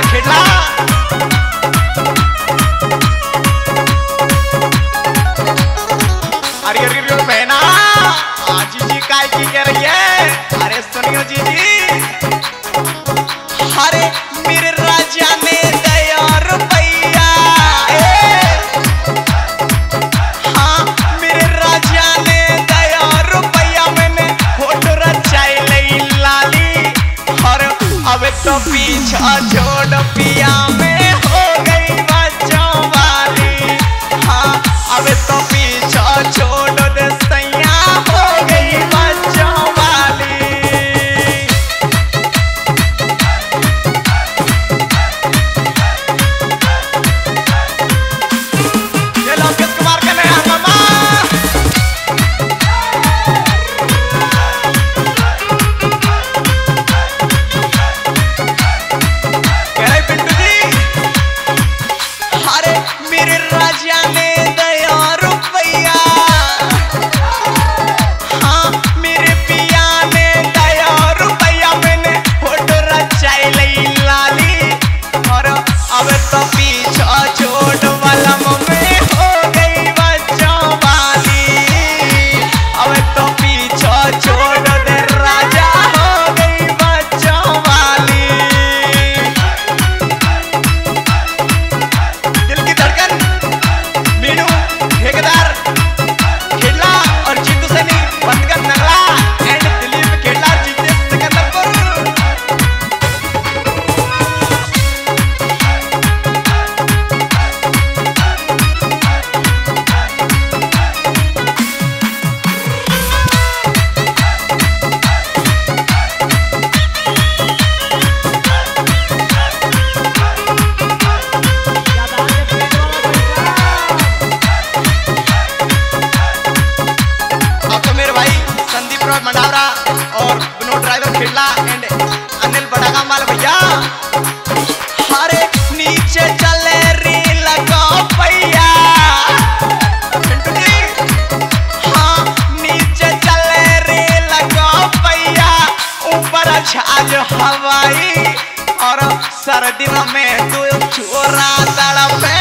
खेडला हवाई। और सर्दियों में तू छोरा तड़पे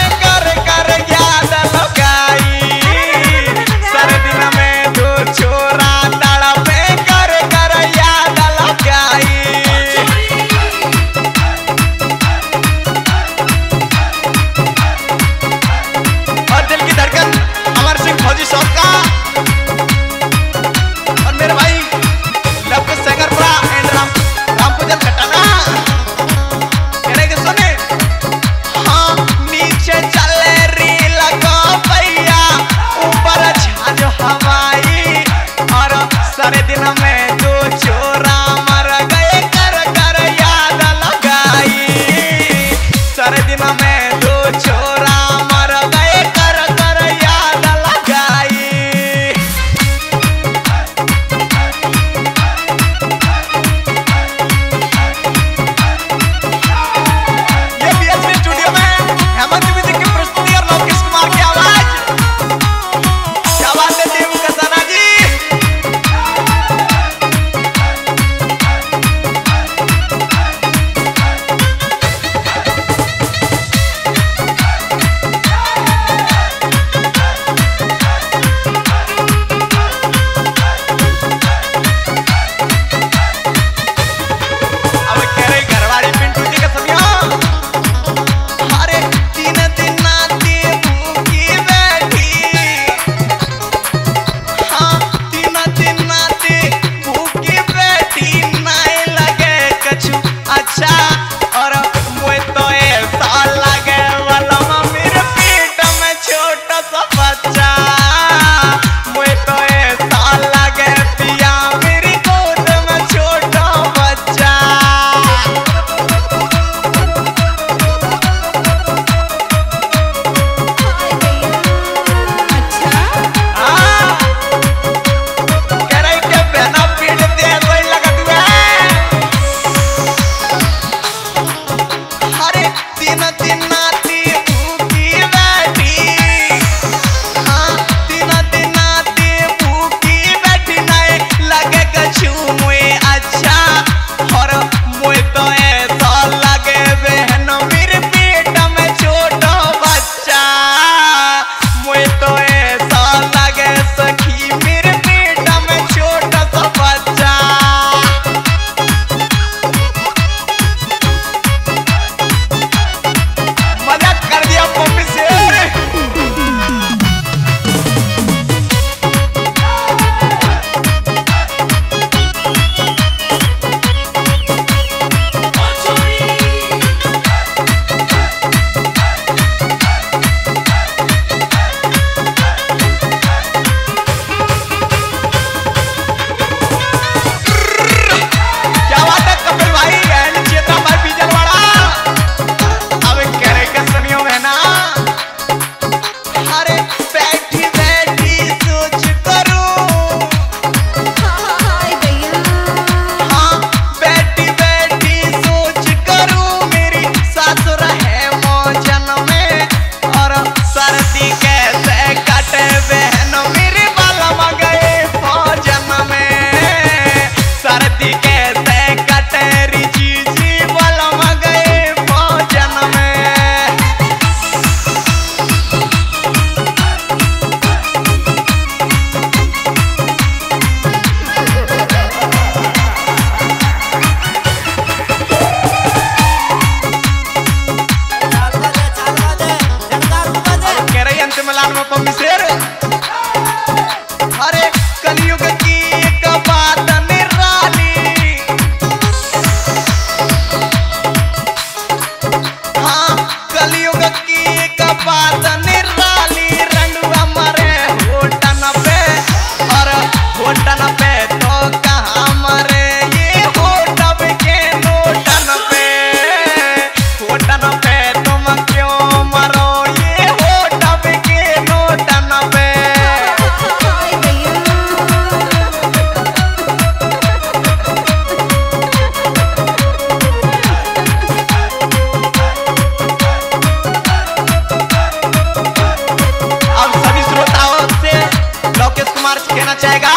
बचेगा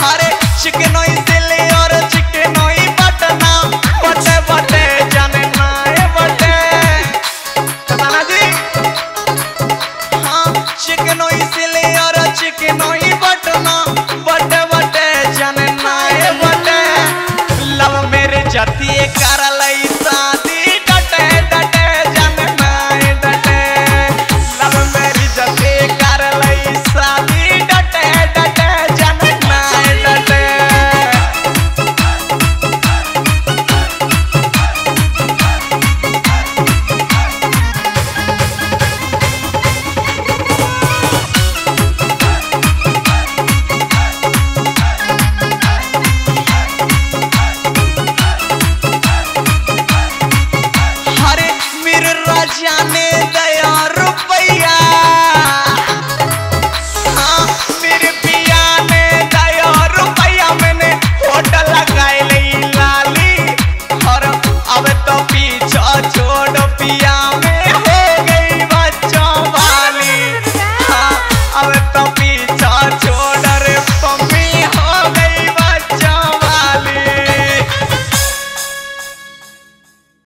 हरे चिकनोई दिल्ली और चिकनोई पटना। बटे बटे, जाने ना बटे। बताना जी। हाँ चिकनोई सिली और चिकनोई